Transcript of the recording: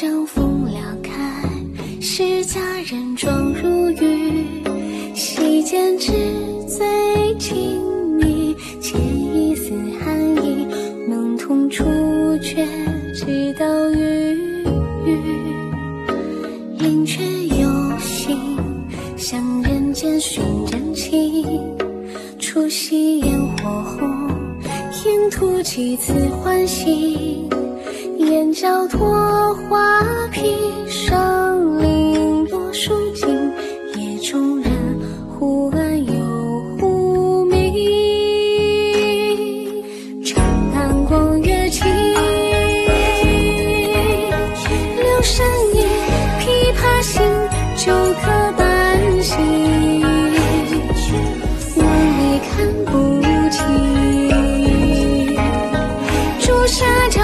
长风撩开，是佳人妆如玉。席间只醉敬你，借一丝寒意，冷痛处却只道雨雨。云雀有心，向人间寻真情。初夕烟火红，应图几次欢喜。檐角托花，披上零落疏影。夜中人忽暗又忽明，长安光月清。留身影，琵琶行，酒客半醒。梦里看不清，朱砂痣。